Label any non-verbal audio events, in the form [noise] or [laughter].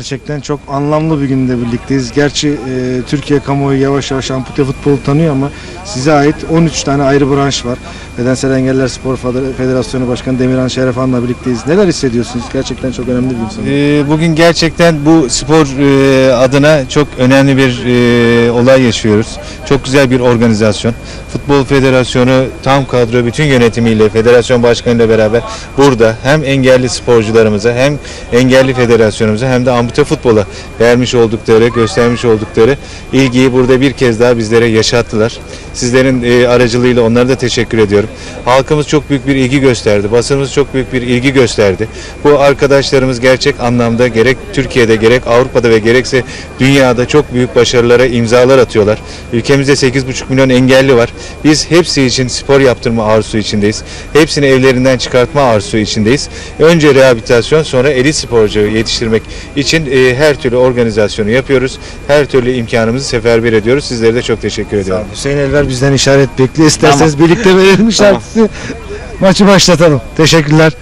Gerçekten çok anlamlı bir günde birlikteyiz. Gerçi e, Türkiye kamuoyu yavaş yavaş ampute futbolu tanıyor ama size ait 13 tane ayrı branş var. Bedensel Engeller Spor Feder- Federasyonu Başkanı Demirhan Şerefan'la birlikteyiz. Neler hissediyorsunuz? Gerçekten çok önemli bir gün sanırım. Ee, Bugün gerçekten bu spor e, adına çok önemli bir e, olay yaşıyoruz. Çok güzel bir organizasyon. Futbol Federasyonu tam kadro bütün yönetimiyle, federasyon başkanıyla beraber burada hem engelli sporcularımıza hem engelli federasyonumuza hem de ampute futbola vermiş oldukları, göstermiş oldukları ilgiyi burada bir kez daha bizlere yaşattılar. Sizlerin e, aracılığıyla onlara da teşekkür ediyorum. Halkımız çok büyük bir ilgi gösterdi. Basınımız çok büyük bir ilgi gösterdi. Bu arkadaşlarımız gerçek anlamda gerek Türkiye'de gerek Avrupa'da ve gerekse dünyada çok büyük başarılara imzalar atıyorlar. Ülkemizde 8,5 milyon engelli var. Biz hepsi için spor yaptırma arzusu içindeyiz. Hepsini evlerinden çıkartma arzusu içindeyiz. Önce rehabilitasyon sonra elit sporcu yetiştirmek için e, her türlü organizasyonu yapıyoruz. Her türlü imkanımızı seferber ediyoruz. Sizlere de çok teşekkür ediyorum. Hüseyin Elver bizden işaret bekliyor. İsterseniz birlikte verelim [laughs] işaretini. Maçı başlatalım. Teşekkürler.